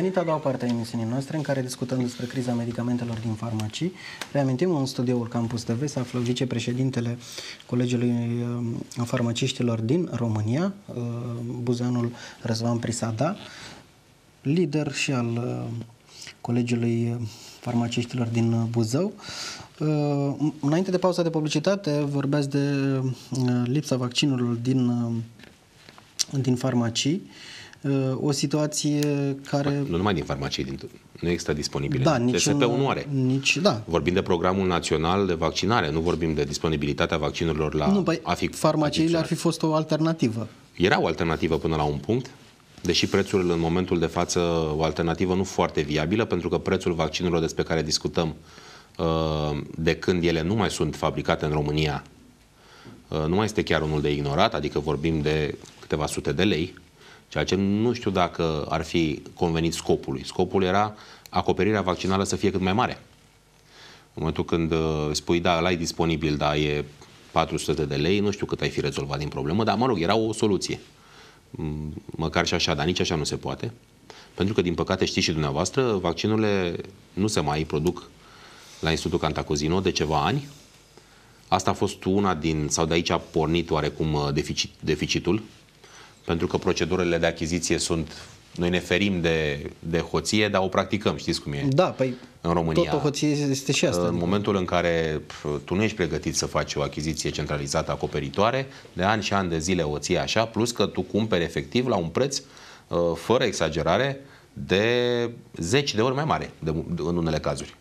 Căslin. Am revenit a doua parte a emisiunii noastre în care discutăm despre criza medicamentelor din farmacii. Reamintim, în studioul Campus TV se află vicepreședintele Colegiului uh, Farmaciștilor din România, uh, buzeanul Răzvan Prisada, lider și al uh, Colegiului Farmaciștilor din Buzău. Înainte de pauza de publicitate, vorbeați de lipsa vaccinurilor din, din farmacii. Uh, o situație care... Nu numai din farmacie, din, nu există disponibile. Da, nici DSP-ul nu are. Nici, da. Vorbim de programul național de vaccinare, nu vorbim de disponibilitatea vaccinurilor la nu, păi, a fi farmaciile ar fi fost o alternativă. Era o alternativă până la un punct, deși prețul în momentul de față o alternativă nu foarte viabilă, pentru că prețul vaccinurilor despre care discutăm uh, de când ele nu mai sunt fabricate în România, uh, nu mai este chiar unul de ignorat, adică vorbim de câteva sute de lei, ceea ce nu știu dacă ar fi convenit scopului. Scopul era acoperirea vaccinală să fie cât mai mare. În momentul când uh, spui, da, ăla e disponibil, da, e 400 de lei, nu știu cât ai fi rezolvat din problemă, dar, mă rog, era o soluție. Măcar și așa, dar nici așa nu se poate. Pentru că, din păcate, știți și dumneavoastră, vaccinurile nu se mai produc la Institutul Cantacuzino de ceva ani. Asta a fost una din, sau de aici a pornit oarecum uh, deficit, deficitul pentru că procedurile de achiziție sunt noi ne ferim de, de hoție, dar o practicăm, știți cum e? Da, păi în România. Tot o hoție este și asta. În adică. momentul în care tu nu ești pregătit să faci o achiziție centralizată acoperitoare, de ani și ani de zile o ții așa, plus că tu cumperi efectiv la un preț, uh, fără exagerare, de zeci de ori mai mare de, în unele cazuri.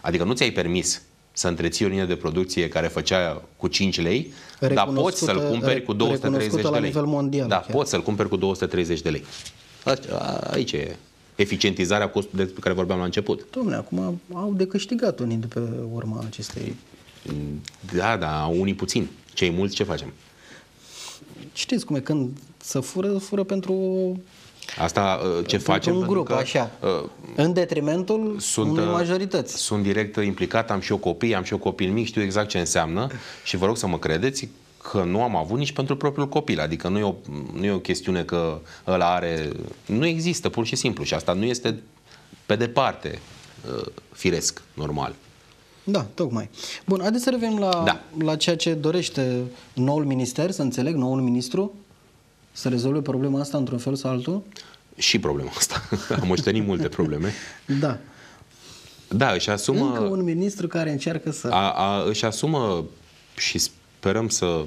Adică nu ți-ai permis să întreții o linie de producție care făcea cu 5 lei, dar poți să-l cumperi cu 230 de lei. La nivel mondial, da, chiar. poți să-l cumperi cu 230 de lei. Aici e eficientizarea costului de care vorbeam la început. Domnule, acum au de câștigat unii de pe urma acestei... Da, da, unii puțini. Cei mulți ce facem? Știți cum e, când să fură, fură pentru Asta uh, ce facem? Un grup, că, așa. Uh, în detrimentul sunt, unei uh, majorități. Sunt direct implicat, am și eu copii, am și eu copil mic, știu exact ce înseamnă și vă rog să mă credeți că nu am avut nici pentru propriul copil. Adică nu e o, nu e o chestiune că ăla are... Nu există, pur și simplu. Și asta nu este pe departe firesc, normal. Da, tocmai. Bun, haideți să revenim la, da. la ceea ce dorește noul minister, să înțeleg, noul ministru să rezolve problema asta într-un fel sau altul? Și problema asta. Am moștenit multe probleme. Da. Da, își asumă... Încă un ministru care încearcă să... A, a, își asumă și sperăm să,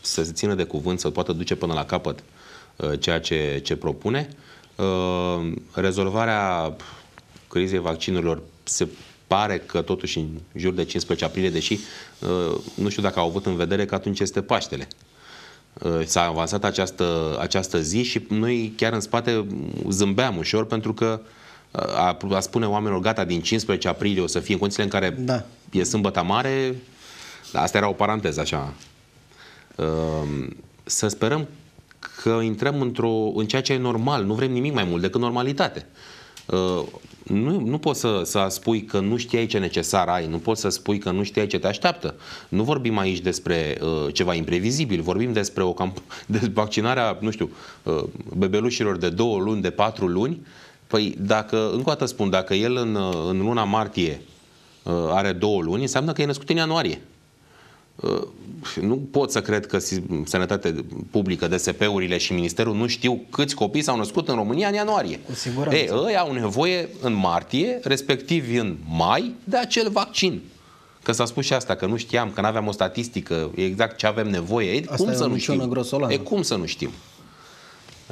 să se țină de cuvânt, să poată duce până la capăt uh, ceea ce, ce propune. Uh, rezolvarea crizei vaccinurilor se pare că totuși în jur de 15 aprilie, deși uh, nu știu dacă au avut în vedere că atunci este Paștele. Uh, s-a avansat această, această zi și noi chiar în spate zâmbeam ușor pentru că uh, a, a spune oamenilor gata din 15 aprilie o să fie în condițiile în care da. e sâmbătă mare, asta era o paranteză așa. Uh, să sperăm că intrăm într-o, în ceea ce e normal, nu vrem nimic mai mult decât normalitate nu, nu poți să, să spui că nu știai ce necesar ai, nu poți să spui că nu știai ce te așteaptă. Nu vorbim aici despre uh, ceva imprevizibil, vorbim despre o camp- de vaccinarea, nu știu, uh, bebelușilor de două luni, de patru luni. Păi dacă, încă o dată spun, dacă el în, uh, în luna martie uh, are două luni, înseamnă că e născut în ianuarie. Uh, nu pot să cred că Sănătate Publică, DSP-urile și Ministerul nu știu câți copii s-au născut în România în ianuarie. Cu siguranță. Ei, ei au nevoie în martie, respectiv în mai, de acel vaccin. Că s-a spus și asta, că nu știam, că nu aveam o statistică exact ce avem nevoie. Ei, asta cum să nu știm? E cum să nu știm?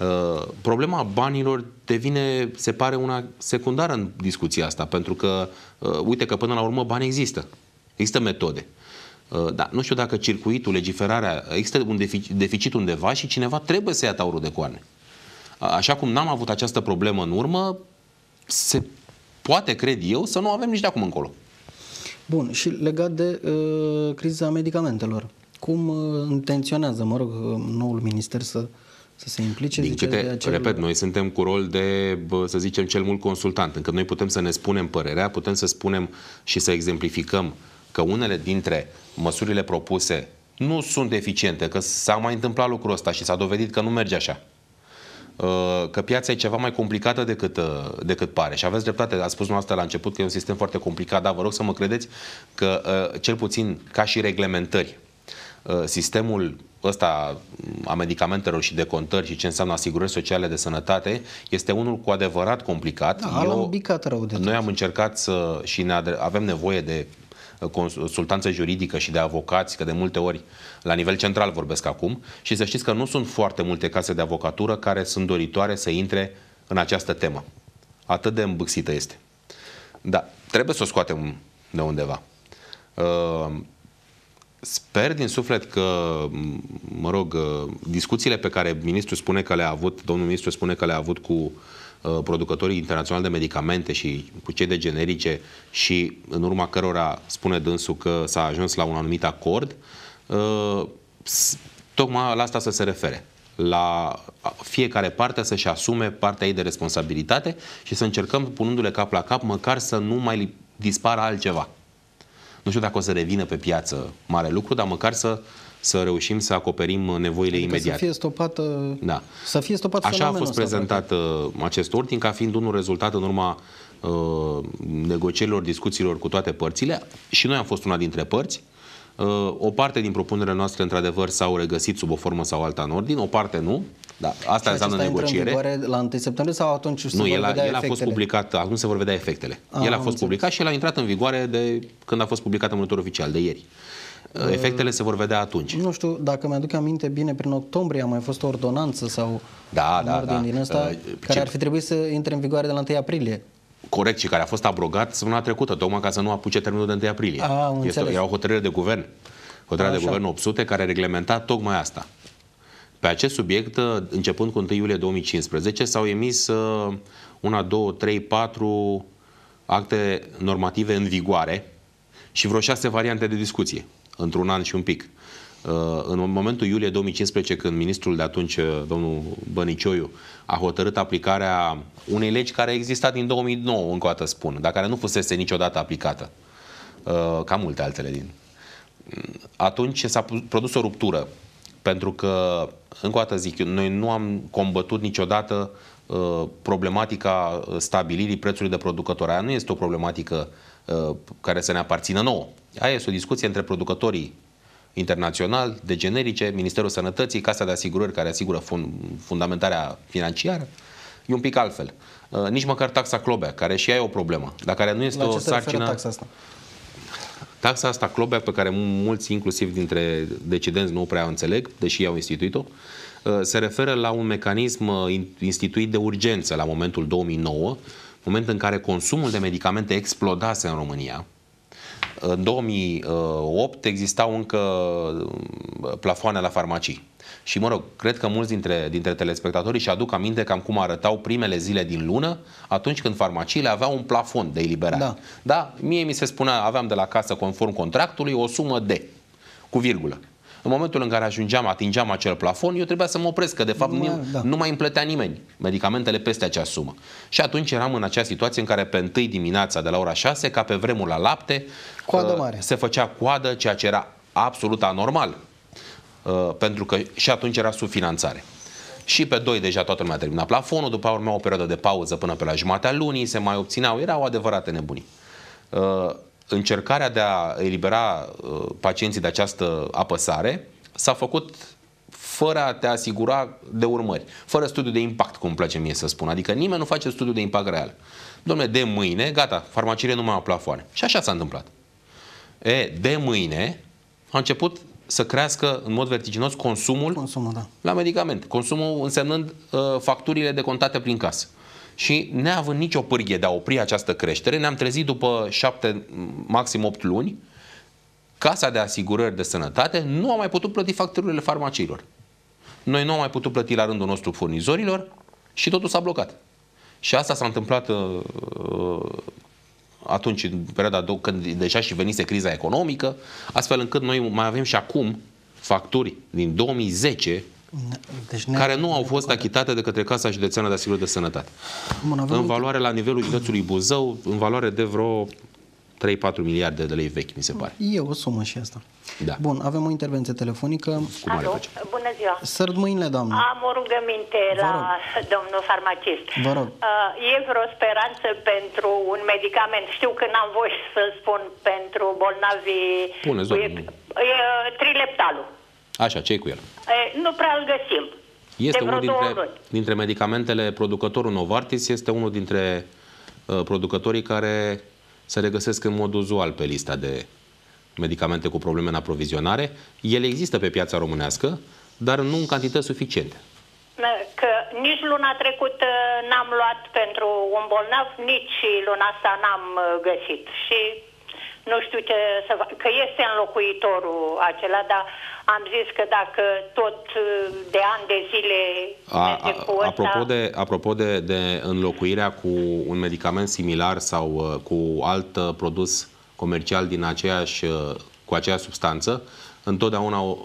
Uh, problema banilor devine, se pare, una secundară în discuția asta, pentru că, uh, uite că până la urmă bani există. Există metode. Uh, da, nu știu dacă circuitul, legiferarea, există un deficit, deficit undeva și cineva trebuie să ia taurul de coarne. Așa cum n-am avut această problemă în urmă, se poate, cred eu, să nu avem nici de acum încolo. Bun, și legat de uh, criza medicamentelor, cum uh, intenționează, mă rog, uh, noul minister să, să se implice? Din câte, acel... repet, noi suntem cu rol de, să zicem, cel mult consultant, încât noi putem să ne spunem părerea, putem să spunem și să exemplificăm că unele dintre măsurile propuse nu sunt eficiente, că s-a mai întâmplat lucrul ăsta și s-a dovedit că nu merge așa. uh, că piața e ceva mai complicată decât, uh, decât pare. Și aveți dreptate, a spus noastră la început că e un sistem foarte complicat, dar vă rog să mă credeți că cel puțin ca și reglementări, sistemul ăsta a medicamentelor și de contări și ce înseamnă asigurări sociale de sănătate este unul cu adevărat complicat. Da, Eu, rău de noi tot. am încercat să și ne avem nevoie de consultanță juridică și de avocați, că de multe ori la nivel central vorbesc acum, și să știți că nu sunt foarte multe case de avocatură care sunt doritoare să intre în această temă. Atât de îmbâxită este. Da, trebuie să o scoatem de undeva. Uh, sper din suflet că, mă rog, uh, discuțiile pe care ministrul spune că le-a avut, domnul ministru spune că le-a avut cu Uh, producătorii internaționali de medicamente și cu cei de generice și în urma cărora spune dânsul că s-a ajuns la un anumit acord, uh, tocmai la asta să se refere la fiecare parte să-și asume partea ei de responsabilitate și să încercăm, punându-le cap la cap, măcar să nu mai dispară altceva. Nu știu dacă o să revină pe piață mare lucru, dar măcar să să reușim să acoperim nevoile adică imediate. Să fie stopată. Da. Să fie stopat Așa a fost prezentat uh, acest ordin ca fiind unul rezultat în urma uh, negocierilor, discuțiilor cu toate părțile și noi am fost una dintre părți. Uh, o parte din propunerile noastre, într-adevăr, s-au regăsit sub o formă sau alta în ordin, o parte nu. Da, asta și înseamnă negociere. În la 1 septembrie sau atunci nu, el a, el a fost publicat, acum se vor vedea efectele. A, el a fost înțeles. publicat și el a intrat în vigoare de când a fost publicat în monitor oficial, de ieri. Uh, efectele se vor vedea atunci. Nu știu, dacă mi-aduc aminte bine, prin octombrie a mai fost o ordonanță sau da, da, da. din ăsta, uh, care ce... ar fi trebuit să intre în vigoare de la 1 aprilie. Corect, și care a fost abrogat săptămâna trecută, tocmai ca să nu apuce termenul de 1 aprilie. A, este, era o hotărâre de guvern, hotărârea de guvern 800, care reglementa tocmai asta. Pe acest subiect, uh, începând cu 1 iulie 2015, s-au emis uh, una, două, trei, patru acte normative în vigoare și vreo șase variante de discuție într-un an și un pic. Uh, în momentul iulie 2015, când ministrul de atunci, uh, domnul Bănicioiu, a hotărât aplicarea unei legi care exista din 2009, încă o dată spun, dar care nu fusese niciodată aplicată, uh, ca multe altele din. Atunci s-a produs o ruptură, pentru că, încă o dată zic, noi nu am combătut niciodată problematica stabilirii prețului de producător. Aia nu este o problematică care să ne aparțină nouă. Aia este o discuție între producătorii internaționali de generice, Ministerul Sănătății, Casa de Asigurări care asigură fund, fundamentarea financiară. E un pic altfel. Uh, nici măcar taxa Clobea, care și ea e o problemă, dar care nu este La o sarcină... taxa asta? Taxa asta Clobea, pe care mulți, inclusiv dintre decidenți, nu prea înțeleg, deși i-au instituit-o, uh, se referă la un mecanism uh, instituit de urgență la momentul 2009, moment în care consumul de medicamente explodase în România, în 2008 existau încă uh, plafoane la farmacii. Și mă rog, cred că mulți dintre, dintre telespectatorii și aduc aminte cam cum arătau primele zile din lună atunci când farmaciile aveau un plafon de eliberare. Da. da, mie mi se spunea, aveam de la casă conform contractului o sumă de, cu virgulă. În momentul în care ajungeam, atingeam acel plafon, eu trebuia să mă opresc, că de fapt nu, mai, da. nu mai îmi plătea nimeni medicamentele peste acea sumă. Și atunci eram în acea situație în care pe întâi dimineața de la ora 6, ca pe vremuri la lapte, coadă uh, mare. se făcea coadă, ceea ce era absolut anormal. Uh, pentru că și atunci era subfinanțare. Și pe 2 deja toată lumea a terminat plafonul, după urmă o perioadă de pauză până pe la jumatea lunii, se mai obțineau, era o adevărată nebunii. Uh, încercarea de a elibera uh, pacienții de această apăsare s-a făcut fără a te asigura de urmări, fără studiu de impact, cum îmi place mie să spun. Adică nimeni nu face studiu de impact real. Domnule, de mâine, gata, farmaciile nu mai au plafoane. Și așa s-a întâmplat. E, de mâine a început să crească în mod vertiginos consumul, consumul da. la medicamente. Consumul însemnând uh, facturile de contate prin casă și neavând nicio pârghie de a opri această creștere, ne-am trezit după șapte, maxim opt luni, Casa de Asigurări de Sănătate nu a mai putut plăti facturile farmaciilor. Noi nu am mai putut plăti la rândul nostru furnizorilor și totul s-a blocat. Și asta s-a întâmplat uh, uh atunci, în perioada când deja și venise criza economică, astfel încât noi mai avem și acum facturi din 2010 deci care nu au fost achitate de către Casa Județeană de Asigurări de Sănătate. Bun, în valoare la nivelul județului Buzău, în valoare de vreo 3-4 miliarde de lei vechi, mi se pare. E o sumă și asta. Da. Bun, avem o intervenție telefonică. Cu mare Alo, plăcere. bună ziua. Sărt mâinile, doamnă. Am o rugăminte la domnul farmacist. Vă rog. Uh, E vreo speranță pentru un medicament? Știu că n-am voie să spun pentru bolnavii... Puneți, cu doamnă. ep- E trileptalul. Așa, ce cu el? E, Nu prea îl găsim. Este de vreo unul două dintre, luni. dintre medicamentele, producătorul Novartis este unul dintre uh, producătorii care se regăsesc în mod uzual pe lista de medicamente cu probleme în aprovizionare. Ele există pe piața românească, dar nu în cantități suficiente. Că nici luna trecută n-am luat pentru un bolnav, nici luna asta n-am uh, găsit. Și nu știu ce să fac. Că este înlocuitorul acela, dar am zis că dacă tot uh, de ani de zile A, merge a, cu ăsta... apropo de, apropo de, de înlocuirea cu un medicament similar sau uh, cu alt uh, produs comercial din aceeași, uh, cu aceeași substanță, întotdeauna o-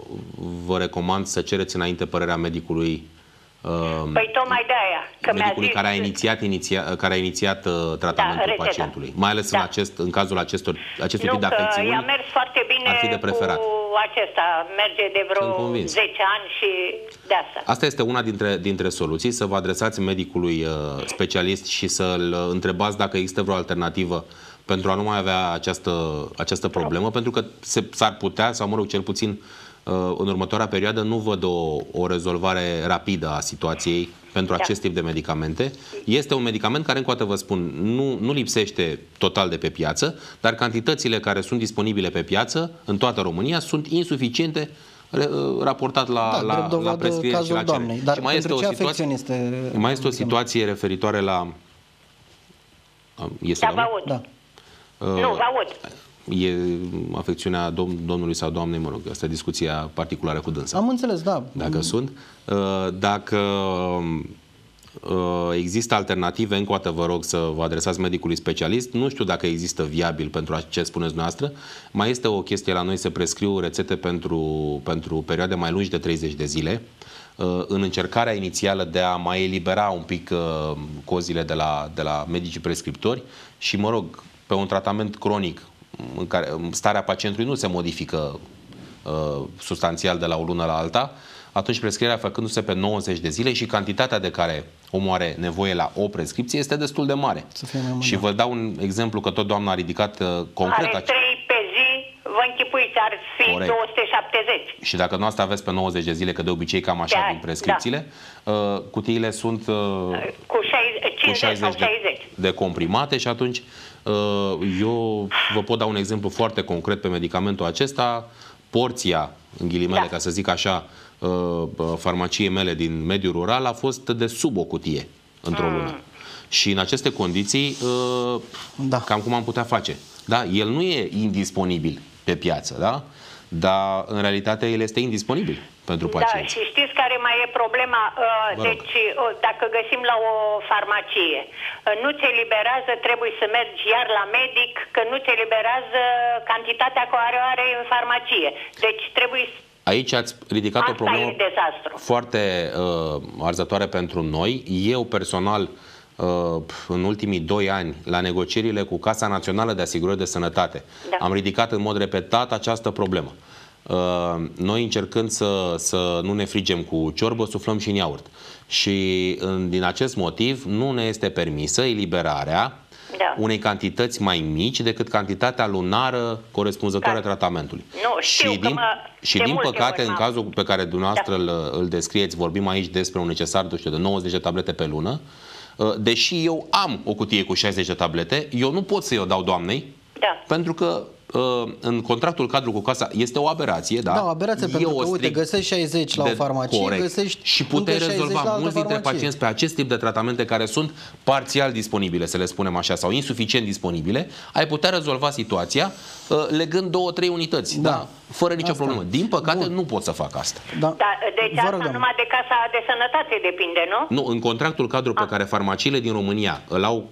vă recomand să cereți înainte părerea medicului uh, Păi tocmai de aia, că mi-a medicului zis... care a inițiat, iniția, care a inițiat uh, tratamentul rețeta. pacientului. Mai ales în, Da. acest, în cazul acestor, acestui Nu, tip de că afecțiuni. i-a mers foarte bine ar fi de preferat. cu acesta. Merge de Sunt vreo convins. 10 ani și de asta. Asta este una dintre, dintre soluții, să vă adresați medicului uh, specialist și să-l uh, întrebați dacă există vreo alternativă pentru a nu mai avea această, această problemă, pentru că se, s-ar putea, sau mă rog, cel puțin uh, în următoarea perioadă, nu văd o, o rezolvare rapidă a situației pentru Da. acest tip de medicamente. Este un medicament care, încă o dată vă spun, nu, nu lipsește total de pe piață, dar cantitățile care sunt disponibile pe piață, în toată România, sunt insuficiente re- uh, raportat la, Da, la, drept la dovadă prescriere și cazul la cerere. doamnei. Dar și mai este pentru o ce situație, afecțiuni este mai este o medicamentul? situație referitoare la este Da, vă doamna? aud. Da. Nu, vă aud. E afecțiunea dom- domnului sau doamnei, mă rog, asta e discuția particulară cu dânsa. Am înțeles, da. Dacă sunt. Uh, Dacă uh, există alternative, încă o dată vă rog să vă adresați medicului specialist. Nu știu dacă există viabil pentru ce spuneți noastră. Mai este o chestie la noi, se prescriu rețete pentru, pentru perioade mai lungi de 30 de zile uh, în încercarea inițială de a mai elibera un pic uh, cozile de la, de la medicii prescriptori și, mă rog, pe un tratament cronic în care starea pacientului nu se modifică uh, substanțial de la o lună la alta, atunci prescrierea făcându-se pe 90 de zile și cantitatea de care omul are nevoie la o prescripție este destul de mare. Să fie mai mult, și da. vă dau un exemplu că tot doamna a ridicat uh, concret Are ace- 3 pe zi, vă închipuiți, ar fi Corect. 270. și dacă nu asta aveți pe 90 de zile, că de obicei cam așa Da, din prescripțiile, uh, cutiile sunt uh, Cu 60, 50 sau 60. de, de comprimate și atunci uh, eu vă pot da un exemplu foarte concret pe medicamentul acesta. Porția, în ghilimele, Da. ca să zic așa, uh, uh, farmaciei mele din mediul rural a fost de sub o cutie într-o lună. Și în aceste condiții, uh, Da. cam cum am putea face. Da? El nu e indisponibil pe piață, da? Dar în realitate el este indisponibil pentru Da, pacienți. și știți care mai e problema? Uh, Vă rog. Deci, uh, dacă găsim la o farmacie, uh, nu ți eliberează, trebuie să mergi iar la medic, că nu ți eliberează cantitatea care o are în farmacie. Deci trebuie... Aici ați ridicat o Asta problemă e dezastru. foarte uh, arzătoare pentru noi. Eu personal, uh, în ultimii doi ani, la negocierile cu Casa Națională de Asigurări de Sănătate, Da. am ridicat în mod repetat această problemă. Uh, noi încercând să, să nu ne frigem cu ciorbă, suflăm și în iaurt. Și în, din acest motiv nu ne este permisă eliberarea Da. unei cantități mai mici decât cantitatea lunară corespunzătoare Da. tratamentului. Nu, știu și că din, mă- și de din multe păcate, ori în m-am- cazul pe care dumneavoastră Da. îl, îl descrieți, vorbim aici despre un necesar, nu știu, de 90 de tablete pe lună, uh, deși eu am o cutie cu 60 de tablete, eu nu pot să-i o dau doamnei, Da. pentru că uh, în contractul cadru cu casa este o aberație, da? Da, o aberație, Eu pentru că, o uite, stric găsești 60 la o de- farmacie, corect. găsești și putem încă 60 rezolva la altă mulți dintre farmacie. pacienți pe acest tip de tratamente care sunt parțial disponibile, să le spunem așa, sau insuficient disponibile, ai putea rezolva situația uh, legând două, trei unități, da, Da. fără nicio Asta. problemă. Din păcate, Bun. nu pot să fac asta. Da. Da, deci Vă asta rog, doamnă. numai de Casa de Sănătate depinde, nu? Nu, în contractul cadru pe care farmaciile din România îl au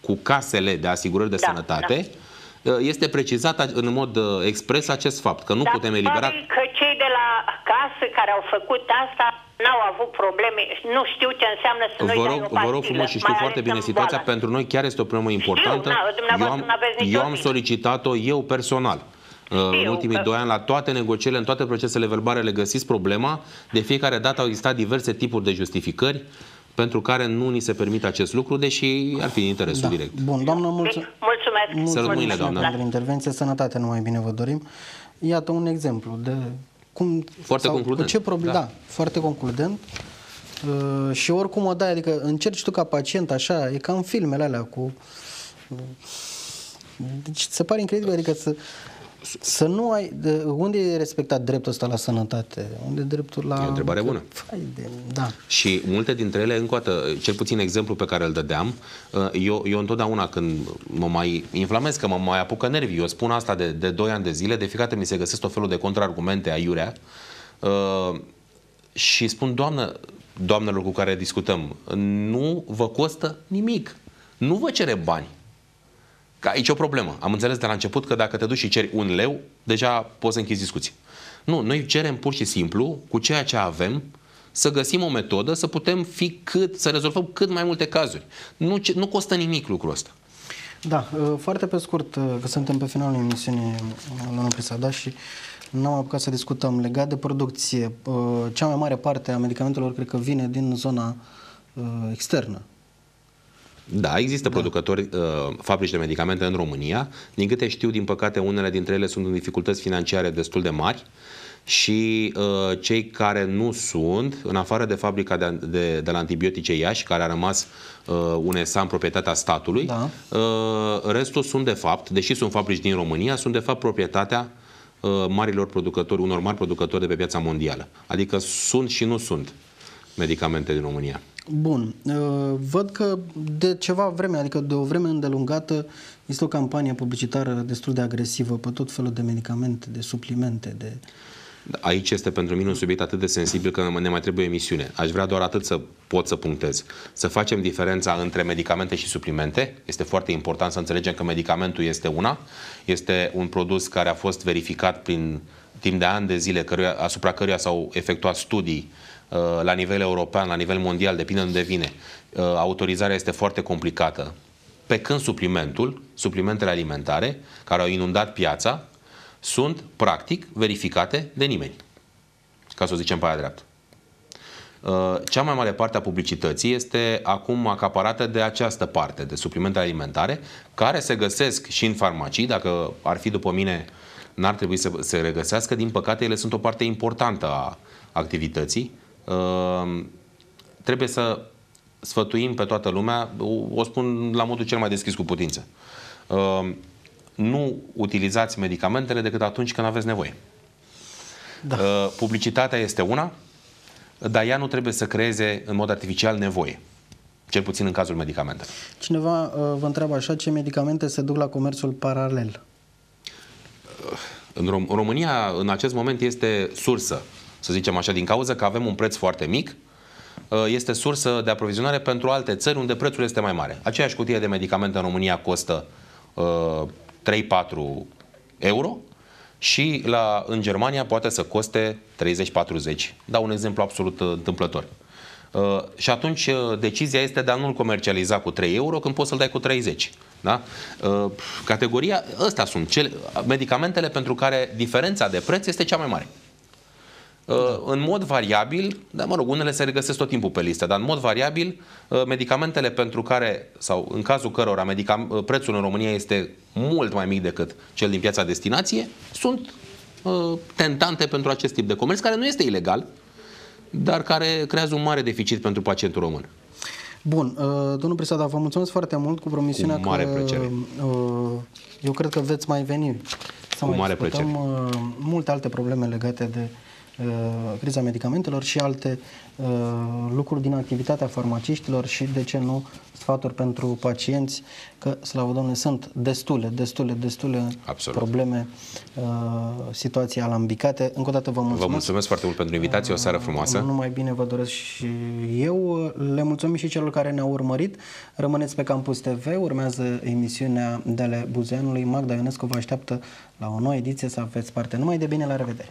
cu casele de asigurări de Da, sănătate, este precizat în mod uh, expres acest fapt, că nu Dar putem elibera... pare că cei de la casă care au făcut asta n-au avut probleme, nu știu ce înseamnă să nu-i Vă dai rog, o vă rog pastilă, frumos și știu mai foarte ales bine în situația, boală. pentru noi chiar este o problemă importantă. na, dumneavoastră eu am, n-aveți nicio eu am zi. solicitat-o eu personal. Uh, În ultimii că- doi ani, la toate negocierile, în toate procesele verbale, le găsiți problema. De fiecare dată au existat diverse tipuri de justificări pentru care nu ni se permite acest lucru, deși ar fi în interesul Da. direct. Bun, doamnă, mulțumesc. Mulțumesc. Să rămâine, Mulțumesc. doamnă. pentru intervenție, sănătate numai bine vă dorim. Iată un exemplu de cum... Foarte sau concludent. Cu ce problem, Da. da. foarte concludent. Uh, și oricum o dai, adică încerci tu ca pacient așa, e ca în filmele alea cu... uh, Deci se pare incredibil, adică să, să nu ai... De, unde e respectat dreptul ăsta la sănătate? Unde e dreptul la... E o întrebare bună. Fai de, da. Și multe dintre ele, încă o dată, cel puțin exemplu pe care îl dădeam, uh, eu, eu întotdeauna când mă mai inflamez, că mă mai apucă nervii, eu spun asta de, de 2 ani de zile, de fiecare dată mi se găsesc tot felul de contraargumente aiurea uh, și spun, doamnă, doamnelor cu care discutăm, nu vă costă nimic, nu vă cere bani. Că aici e o problemă. Am înțeles de la început că dacă te duci și ceri un leu, deja poți să închizi discuții. Nu, noi cerem pur și simplu, cu ceea ce avem, să găsim o metodă să putem fi cât, să rezolvăm cât mai multe cazuri. Nu, ce- nu costă nimic lucrul ăsta. Da, uh, foarte pe scurt, uh, că suntem pe finalul emisiunii uh, la Prisada și n-am apucat să discutăm legat de producție. uh, Cea mai mare parte a medicamentelor cred că vine din zona uh, externă. Da, există da. producători, uh, fabrici de medicamente în România. Din câte știu, din păcate, unele dintre ele sunt în dificultăți financiare destul de mari și uh, cei care nu sunt, în afară de fabrica de, de, de la antibiotice Iași, care a rămas uh, UNESA în proprietatea statului, Da. uh, restul sunt de fapt, deși sunt fabrici din România, sunt de fapt proprietatea uh, marilor producători, unor mari producători de pe piața mondială. Adică sunt și nu sunt medicamente din România. Bun, uh, văd că de ceva vreme, adică de o vreme îndelungată, este o campanie publicitară destul de agresivă pe tot felul de medicamente, de suplimente, de... Aici este pentru mine un subiect atât de sensibil că ne mai trebuie o emisiune. Aș vrea doar atât să pot să punctez. Să facem diferența între medicamente și suplimente. Este foarte important să înțelegem că medicamentul este una. Este un produs care a fost verificat prin timp de ani de zile, căruia, asupra căruia s-au efectuat studii uh, la nivel european, la nivel mondial, depinde de unde vine. Uh, autorizarea este foarte complicată. Pe când suplimentul, suplimentele alimentare, care au inundat piața, sunt practic verificate de nimeni. Ca să o zicem pe aia dreaptă. Uh, Cea mai mare parte a publicității este acum acaparată de această parte, de suplimente alimentare, care se găsesc și în farmacii, dacă ar fi după mine, n-ar trebui să se regăsească, din păcate ele sunt o parte importantă a activității. Uh, Trebuie să sfătuim pe toată lumea, o- o spun la modul cel mai deschis cu putință. Uh, Nu utilizați medicamentele decât atunci când aveți nevoie. Da. Uh, Publicitatea este una, dar ea nu trebuie să creeze în mod artificial nevoie. Cel puțin în cazul medicamentelor. Cineva uh, vă întreabă așa, ce medicamente se duc la comerțul paralel? În Rom- România, în acest moment, este sursă, să zicem așa, din cauza că avem un preț foarte mic, uh, este sursă de aprovizionare pentru alte țări unde prețul este mai mare. Aceeași cutie de medicamente în România costă uh, 3-4 euro și la, în Germania poate să coste 30-40. Dau un exemplu absolut uh, întâmplător. Uh, și atunci uh, decizia este de a nu-l comercializa cu 3 euro când poți să-l dai cu 30. Da? Uh, categoria, ăstea sunt cele, medicamentele pentru care diferența de preț este cea mai mare. Uh, În mod variabil, dar mă rog, unele se regăsesc tot timpul pe listă, dar în mod variabil, uh, medicamentele pentru care, sau în cazul cărora medicam, uh, prețul în România este mult mai mic decât cel din piața destinație, sunt uh, tentante pentru acest tip de comerț, care nu este ilegal, dar care creează un mare deficit pentru pacientul român. Bun, uh, domnul Prisada, vă mulțumesc foarte mult cu promisiunea Cu mare că plăcere. uh, eu cred că veți mai veni să Cu mai mare discutăm uh, multe alte probleme legate de criza medicamentelor și alte lucruri din activitatea farmaciștilor și, de ce nu, sfaturi pentru pacienți, că, slavă Domnului, sunt destule, destule, destule Absolut. probleme, situații alambicate. Încă o dată vă mulțumesc. Vă mulțumesc foarte mult pentru invitație, o seară frumoasă. Numai bine vă doresc și eu. Le mulțumim și celor care ne-au urmărit. Rămâneți pe Campus TV, urmează emisiunea de ale Buzeanului. Magda Ionescu vă așteaptă la o nouă ediție să aveți parte. Numai de bine, la revedere!